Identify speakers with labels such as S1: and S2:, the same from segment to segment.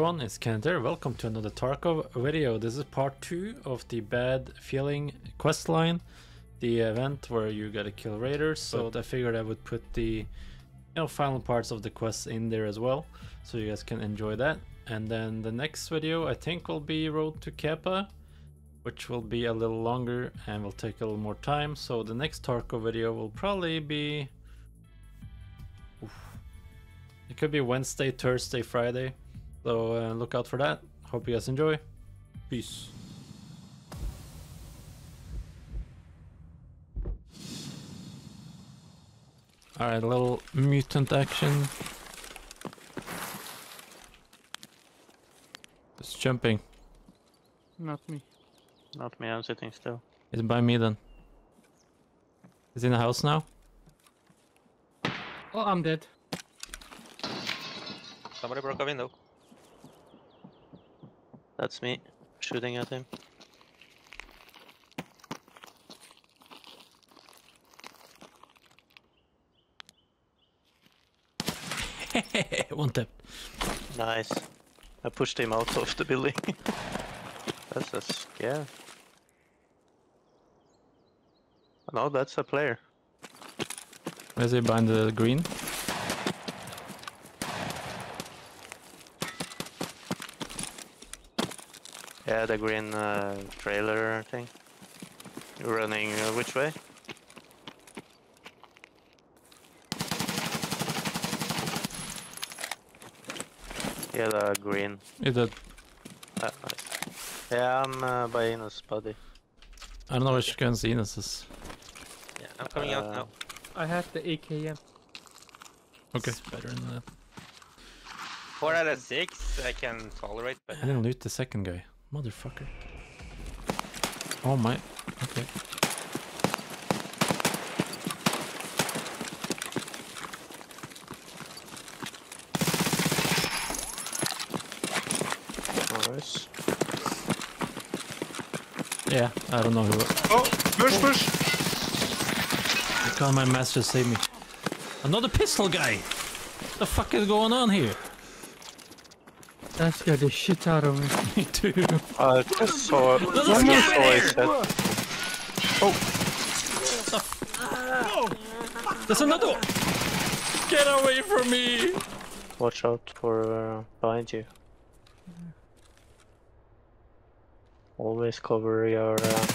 S1: everyone, it's Kenneth here. Welcome to another Tarkov video. This is part 2 of the Bad Feeling quest line, the event where you gotta kill raiders. So I figured I would put the you know final parts of the quest in there as well, so you guys can enjoy that. And then the next video I think will be Road to Kappa, which will be a little longer and will take a little more time. So the next Tarkov video will probably be it could be Wednesday, Thursday, Friday. So uh, look out for that. Hope you guys enjoy. Peace. Alright, a little mutant action. It's jumping.
S2: Not me.
S3: Not me, I'm sitting still.
S1: It's by me then. Is in the house now?
S2: Oh, I'm dead.
S4: Somebody broke a window.
S3: That's me, shooting at him.
S1: One tap.
S3: Nice. I pushed him out of the building. that's a scare. No, that's a player.
S1: Is he behind the green?
S3: Yeah, the green uh, trailer thing. Running uh, which way? Yeah, the green.
S1: Is that
S3: Ah, nice. Yeah, I'm uh, by Ines, buddy.
S1: I don't know which guns Ines is.
S4: Yeah, I'm coming out
S3: Uh,
S4: now.
S2: I have the AKM.
S1: Okay, better than that.
S4: Four out of six I can tolerate, but
S1: I didn't loot the second guy. Motherfucker. Oh my. Okay.
S3: Nice.
S1: Yeah, I don't know who.
S5: Oh, push, push.
S1: God, my master saved me. Another pistol guy! What the fuck is going on here?
S2: That scared the shit out of me.
S1: Me too.
S3: I just saw.
S1: There's a
S3: I
S1: scam
S3: saw
S1: in
S3: his
S1: here!
S3: head.
S1: There's another one! Get away from me!
S3: Watch out for uh, behind you. Always cover your. Uh...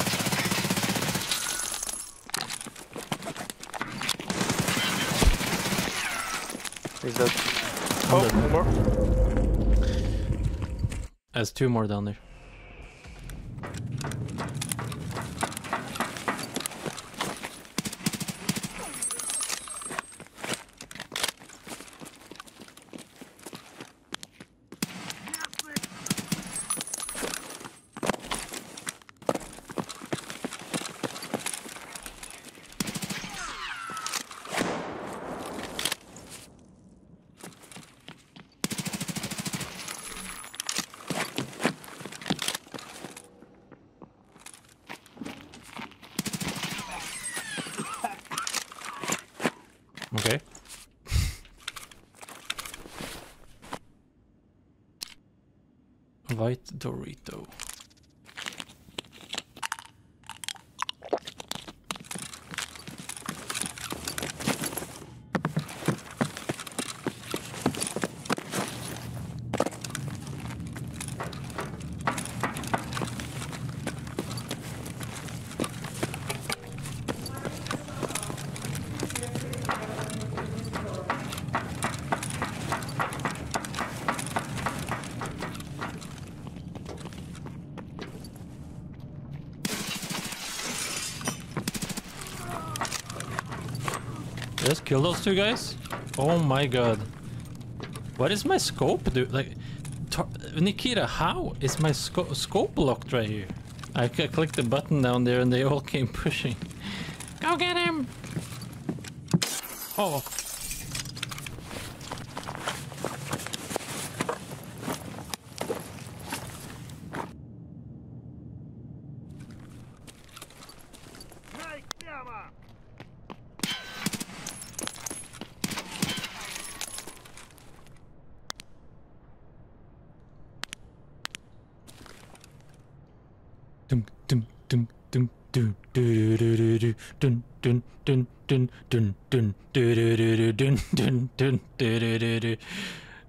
S3: Is that? Oh, more.
S1: There's two more down there. Okay. White Dorito. Just kill those two guys? Oh my god. What is my scope do? Like, Nikita, how is my sco- scope locked right here? I clicked the button down there and they all came pushing. Go get him! Oh.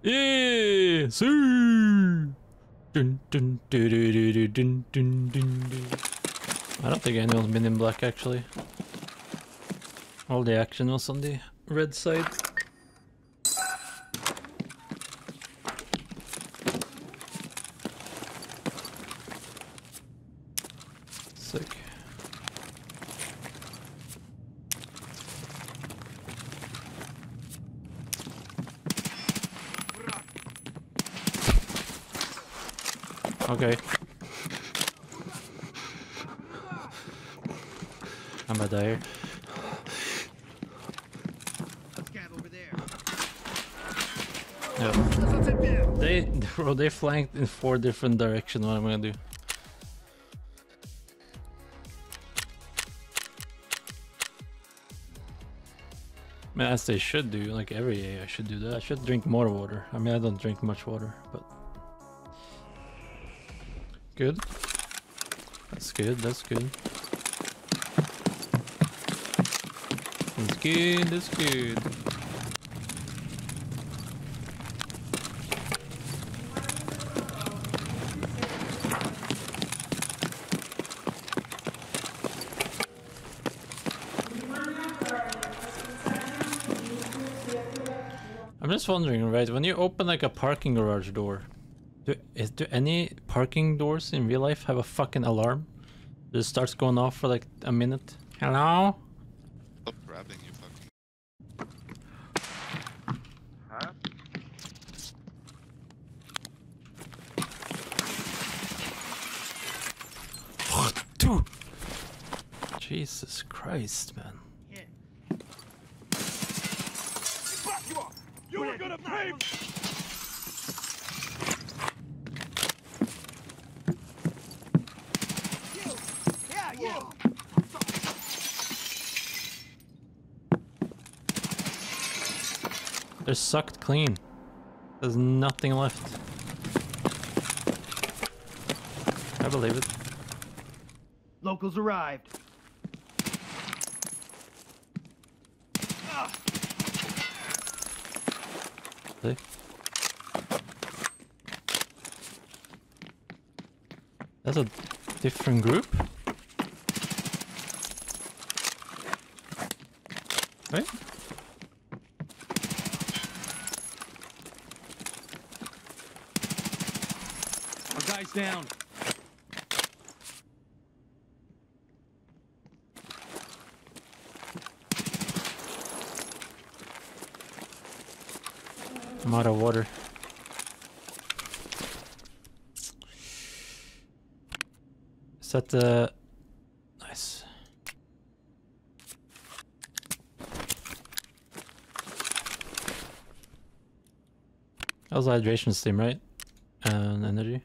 S1: Yeah. I don't think anyone's been in black actually. All the action was on the red side. Okay. I'm a dire. Yeah. They bro, they flanked in four different directions. What am I gonna do? I mean, as they should do, like every day I should do that. I should drink more water. I mean, I don't drink much water, but good. That's good. That's good. That's good. That's good. I'm just wondering, right? When you open like a parking garage door, do is do any parking doors in real life have a fucking alarm? That starts going off for like a minute. Hello?
S5: Stop grabbing you fucking.
S4: Huh?
S1: Jesus Christ, man.
S6: You up! You were gonna pay!
S1: They're sucked clean. There's nothing left. I believe it.
S6: Locals arrived.
S1: See? That's a different group? Right?
S6: Down.
S1: I'm out of water. Is that the... Nice. That was hydration steam, right? And energy.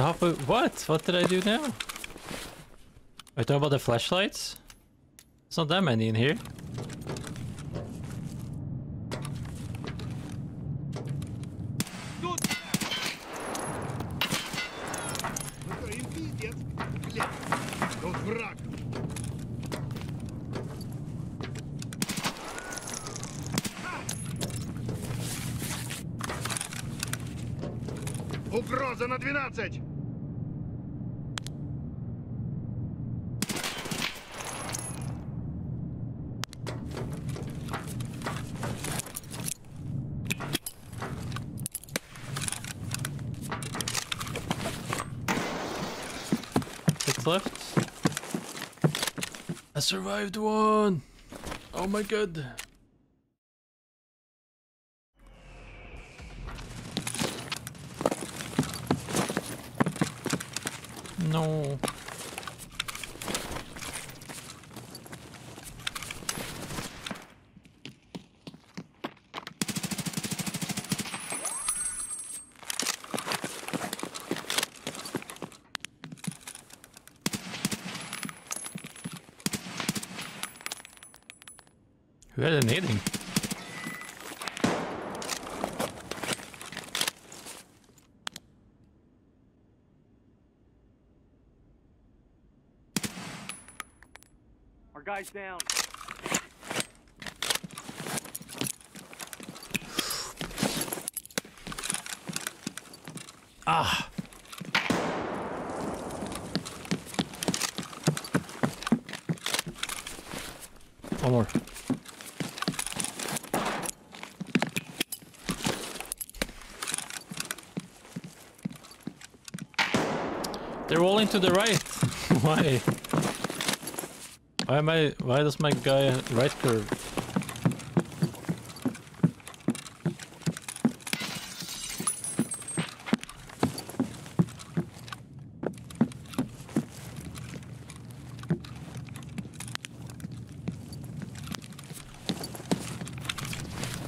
S1: Stop it. What? What did I do now? Are you talking about the flashlights? It's not that many in here.
S6: Тут враг. Угроза на 12!
S1: Survived one. Oh my god. No. You had an hitting.
S6: Our guy's down.
S1: Ah. One more. They're rolling to the right. why? Why am I? Why does my guy right curve?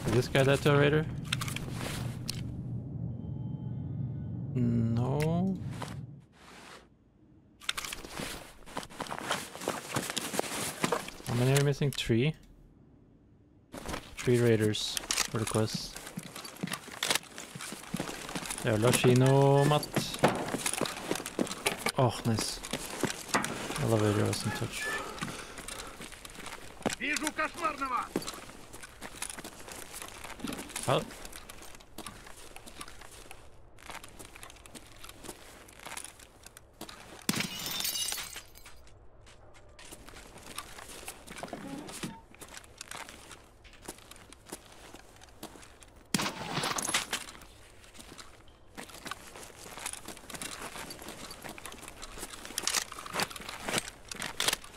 S1: Is this guy that to a raider? No How many are we missing? Three. Three raiders for the quest. Jävla Shino Matt. Oh, nice. Elevator was in touch.
S6: Вижу кошмарного!
S1: How?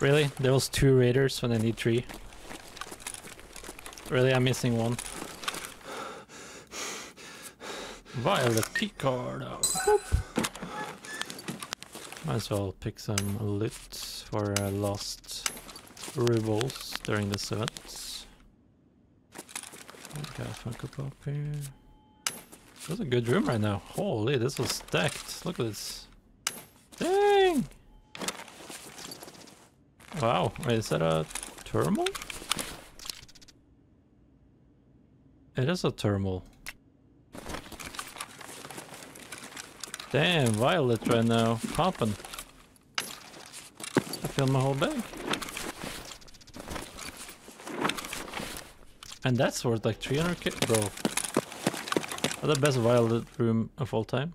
S1: Really? There was two raiders when I need three. Really, I'm missing one. Violet key card. Oh. Might as well pick some loot for uh, lost rubles during this event. Got a Funko Pop here. This is a good room right now. Holy, this was stacked. Look at this. Wow, is that a thermal? It is a thermal. Damn, violet right now, popping. I filled my whole bag. And that's worth like 300k, bro. The best violet room of all time.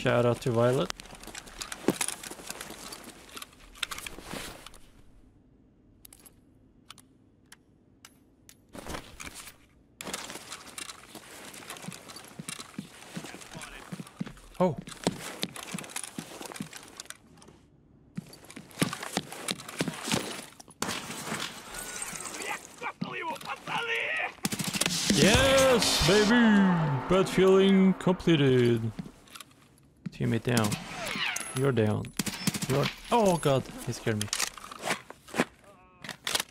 S1: Shout out to Violet. Oh. Yes, baby! Bad feeling completed. Teammate down. You're down. You're. Oh god, he scared me.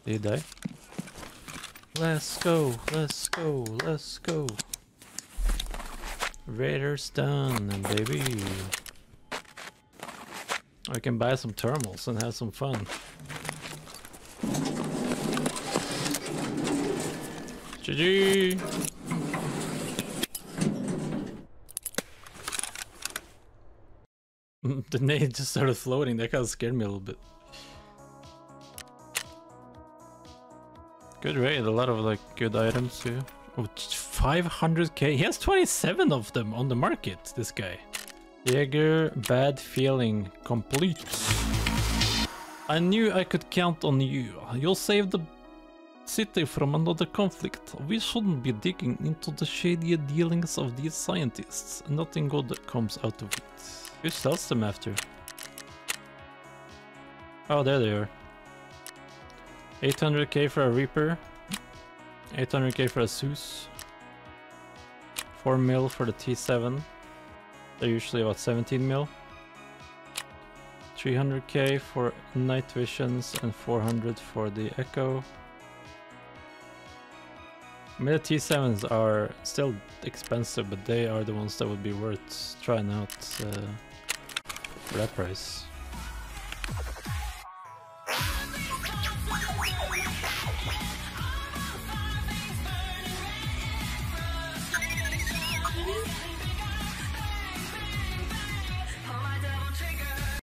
S1: Did he die? Let's go, let's go, let's go. Raiders done, baby. I can buy some thermals and have some fun. GG! the nade just started floating, that kind of scared me a little bit. Good raid, a lot of like good items too. Oh, 500k, he has 27 of them on the market, this guy. Jaeger, bad feeling, complete. I knew I could count on you. You'll save the city from another conflict. We shouldn't be digging into the shady dealings of these scientists. Nothing good comes out of it. Who sells them after? Oh, there they are. 800k for a Reaper. 800k for a Zeus. 4 mil for the T7. They're usually about 17 mil. 300k for night visions and 400 for the Echo. I mean, the T7s are still expensive, but they are the ones that would be worth trying out uh, for that price.